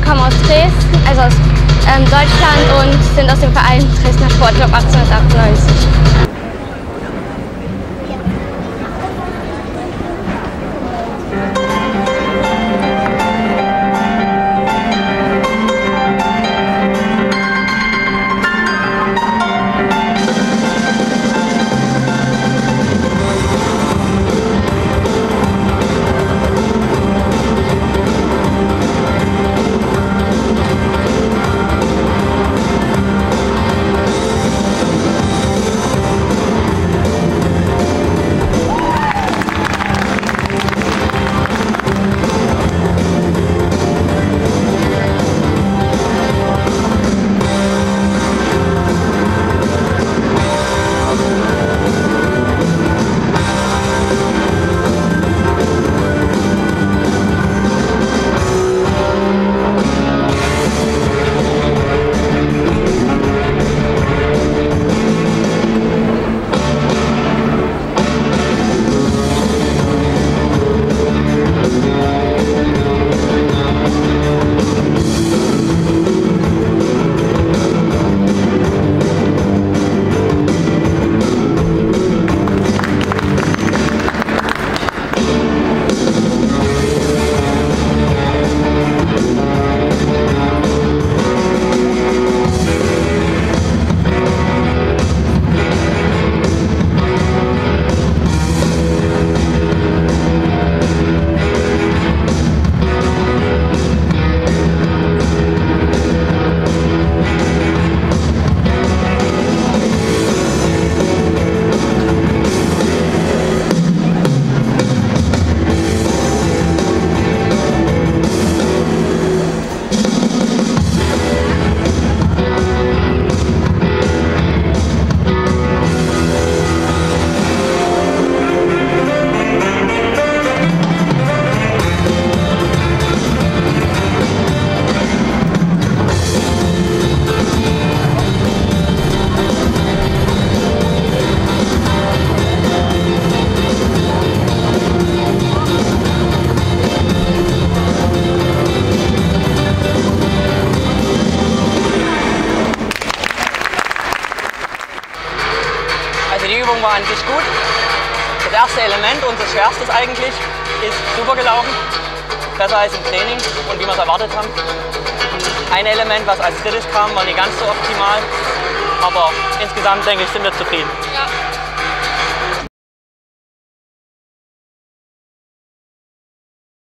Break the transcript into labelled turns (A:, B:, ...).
A: Wir kommen aus Dresden, also aus ähm, Deutschland und sind aus dem Verein Dresdner Sportclub 1898.
B: Übung war an sich gut. Das erste Element, unser schwerstes eigentlich, ist super gelaufen. Besser als im Training und wie wir es erwartet haben. Ein Element, was als drittes kam, war nicht ganz so optimal. Aber insgesamt denke ich, sind wir zufrieden.